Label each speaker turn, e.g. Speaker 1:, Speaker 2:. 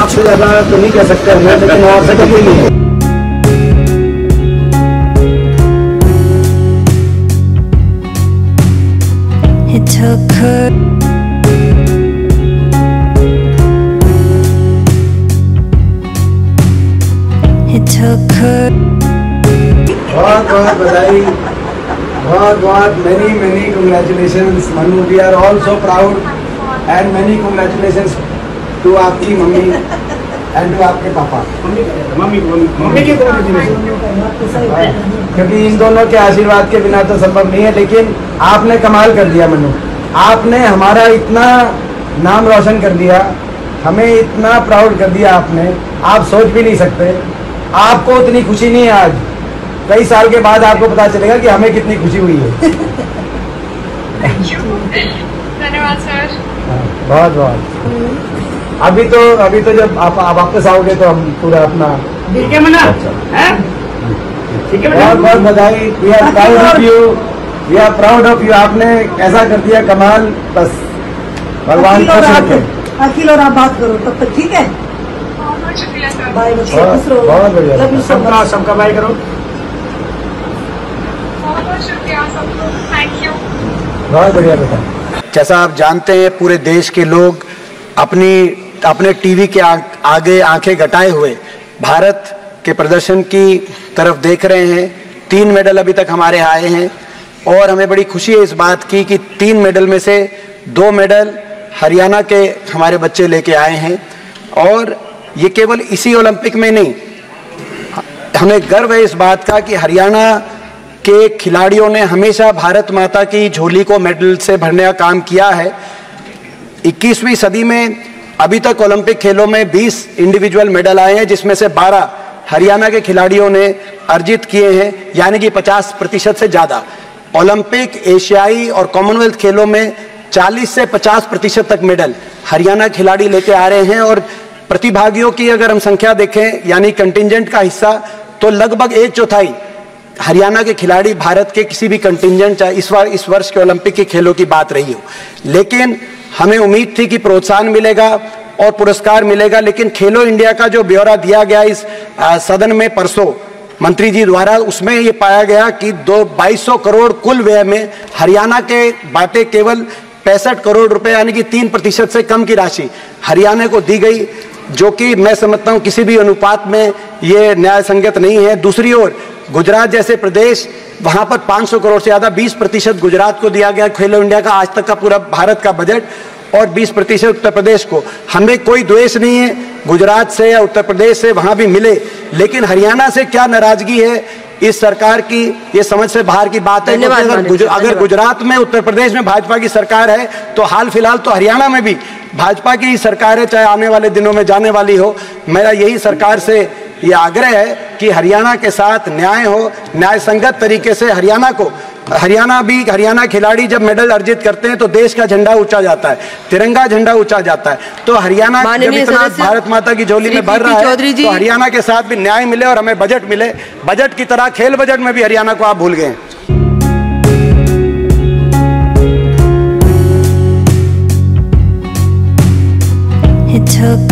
Speaker 1: आपसे ज़्यादा तो नहीं कह सकते मैं लेकिन आपसे कभी नहीं है
Speaker 2: It took her It took her
Speaker 1: बहुत बहुत बधाई बहुत बहुत many many congratulations Manu we are all so proud and many congratulations to आपकी मम्मी एंड टू आपके पापा।
Speaker 3: मम्मी मम्मी की congratulations.
Speaker 1: क्योंकि इन दोनों के आशीर्वाद के बिना तो संभव नहीं है लेकिन आपने कमाल कर दिया मनु। आपने हमारा इतना नाम रोशन कर दिया हमें इतना प्राउड कर दिया आपने। आप सोच भी नहीं सकते। आपको उतनी खुशी नहीं है आज। कई साल के बाद आपको पता चलेगा कि हमें कितनी खुशी हुई है।
Speaker 4: धन्यवाद सर।
Speaker 1: बहुत बहुत। अभी तो अभी तो जब आप आप वापस आओगे तो हम पूरा अपना
Speaker 3: ठीक है मना। हैं? ठीक है
Speaker 1: बहुत बहुत बधाई। We are proud of you we are proud of you आपने ऐसा कर दिया कमाल। बस। भगवान
Speaker 5: अखिल और
Speaker 1: खुश
Speaker 5: आप
Speaker 1: रखे
Speaker 5: अखिल और आप बात करो तब तक ठीक है?
Speaker 4: बहुत
Speaker 5: बाय
Speaker 1: बढ़िया।
Speaker 3: सबका सबका बाय करो।
Speaker 4: बहुत शुक्रिया सबको थैंक यू
Speaker 1: बहुत बढ़िया बेटा। जैसा आप जानते हैं पूरे देश के लोग अपनी अपने टीवी के आ, आगे आँखें घटाए हुए भारत के प्रदर्शन की तरफ़ देख रहे हैं। तीन मेडल अभी तक हमारे आए हैं और हमें बड़ी खुशी है इस बात की कि तीन मेडल में से दो मेडल हरियाणा के हमारे बच्चे लेके आए हैं। और ये केवल इसी ओलंपिक में नहीं हमें गर्व है इस बात का कि हरियाणा के खिलाड़ियों ने हमेशा भारत माता की झोली को मेडल से भरने का काम किया है। 21वीं सदी में अभी तक ओलंपिक खेलों में 20 इंडिविजुअल मेडल आए हैं, जिसमें से 12 हरियाणा के खिलाड़ियों ने अर्जित किए हैं, यानी कि 50 प्रतिशत से ज़्यादा। ओलंपिक, एशियाई और कॉमनवेल्थ खेलों में 40 से 50 प्रतिशत तक मेडल हरियाणा खिलाड़ी लेके आ रहे हैं, और प्रतिभागियों की अगर हम संख्या देखें, यानी कंटिजेंट का हिस्सा तो लगभग एक चौथाई हरियाणा के खिलाड़ी भारत के किसी भी कंटिजेंट चाहे इस बार इस वर्ष के ओलंपिक के खेलों की बात रही हो। लेकिन हमें उम्मीद थी कि प्रोत्साहन मिलेगा और पुरस्कार मिलेगा लेकिन खेलो इंडिया का जो ब्यौरा दिया गया इस आ, सदन में परसों मंत्री जी द्वारा उसमें ये पाया गया कि दो 2200 करोड़ कुल व्यय में हरियाणा के बाटे केवल पैंसठ करोड़ रुपए यानी कि तीन प्रतिशत से कम की राशि हरियाणा को दी गई। जो कि मैं समझता हूँ किसी भी अनुपात में ये न्याय संगत नहीं है। दूसरी ओर गुजरात जैसे प्रदेश वहाँ पर 500 करोड़ से ज़्यादा 20 प्रतिशत गुजरात को दिया गया खेलो इंडिया का आज तक का पूरा भारत का बजट और 20 प्रतिशत उत्तर प्रदेश को। हमें कोई द्वेष नहीं है गुजरात से या उत्तर प्रदेश से वहाँ भी मिले लेकिन हरियाणा से क्या नाराज़गी है इस सरकार की ये समझ से बाहर की बात है। अगर अगर गुजरात में उत्तर प्रदेश में भाजपा की सरकार है तो हाल फ़िलहाल तो हरियाणा में भी भाजपा की ही सरकार है चाहे आने वाले दिनों में जाने वाली हो। मेरा यही सरकार से ये आग्रह है कि हरियाणा के साथ न्याय हो न्याय संगत तरीके से हरियाणा को हरियाणा भी हरियाणा खिलाड़ी जब मेडल अर्जित करते हैं तो देश का झंडा ऊँचा जाता है तिरंगा झंडा ऊँचा जाता है। तो हरियाणा जब इतना भारत माता की झोली में भर रहा है तो हरियाणा के साथ भी न्याय मिले और हमें बजट मिले। बजट की तरह खेल बजट में भी हरियाणा को आप भूल गए